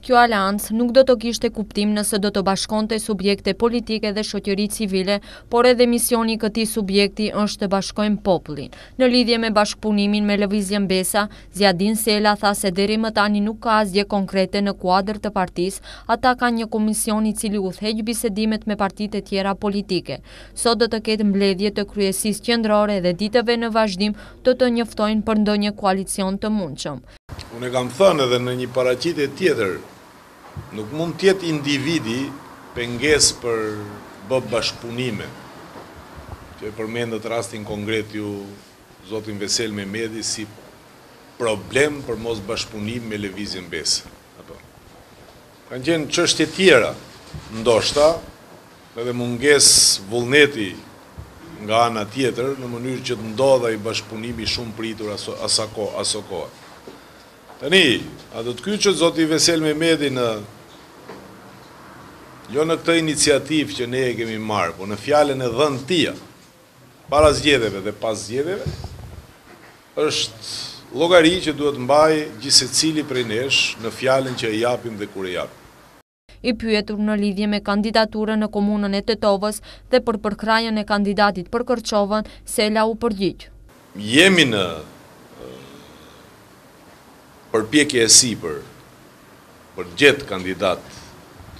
Kjo aleancë nuk do të kishte kuptim nëse do të bashkonte subjekte politike dhe shoqëri civile, por edhe misioni i këtij subjekti është të bashkojmë popullin. Në lidhje me bashkëpunimin me Lëvizjen Besa, Ziadin Sela tha se deri më tani nuk ka asgjë konkrete në kuadër të partisë, ata kanë një komision i cili udhëheq bisedimet me partitë e tjera politike. Sot do të ketë mbledhje të kryesisë qendrore dhe ditëve në vazhdim do të njoftojnë për ndonjë koalicion të mundshëm. Unë e kam thënë edhe në një paraqitje tjetër, nuk mund të jetë individi pengesë për me bë bashkëpunime. Ju e përmendët rastin kongret ju zotin Vesel Memedi si problem për mos bashkëpunim me Lëvizjen Besa. Kanë qenë çështje tjera, ndoshta edhe mungesë vullneti nga ana tjetër në mënyrë që të ndodhë ai bashkëpunim i shumëpritur asokohe. Tani, a do të kyçet zoti Vesel Memedi apo jo në këtë iniciativë që ne e kemi marrë, po në fjalën e dhënë tija, Para zgjedhjeve dhe pas zgjedhjeve është llogari që duhet të mbajë gjithsecili prej nesh në fjalën që e japim dhe kur e japim. I pyetur në lidhje me kandidaturën në Komunën e Tetovës dhe për përkrahjen e kandidatit për Kërçovën, Sela u përgjigj. Jemi në përpjekje e sipër për të gjetë kandidatin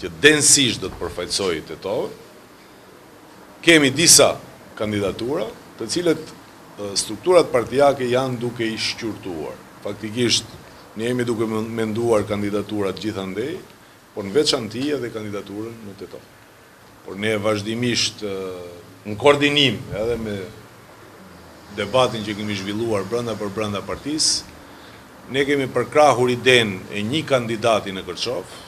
që denjësisht do të përfaqësojë Tetovën. Kemi disa kandidatura, të cilat strukturat partiake janë duke i shqyrtuar. Faktikisht, ne jemi duke menduar kandidaturat gjithandej, por në veçanti edhe kandidaturën në Tetovë. Por ne vazhdimisht, në koordinim edhe me debatin që kemi zhvilluar brenda-përbrenda partisë, ne kemi përkrahur idenë e një kandidati në Kërçovë,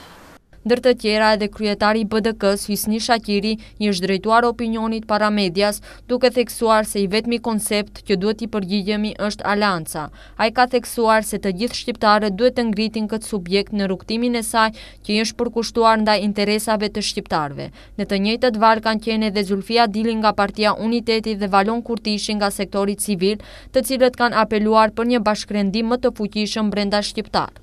Ndër të tjera edhe kryetari i BDK-së, Hysni Shaqiri, i është drejtuar opinionit para medias, duke theksuar se i vetmi koncept që duhet t'i përgjigjemi është aleanca. Ai ka theksuar se të gjithë shqiptarët duhet të ngritin këtë subjekt në rrugëtimin e saj që i është përkushtuar ndaj interesave të shqiptarëve. Në të njëjtat valë kanë qenë edhe Zulfi Adili nga Partia Uniteti dhe Valon Kurtishi nga sektori civil, të cilët kanë apeluar për një bashkërendim më të fuqishëm brendashqiptar.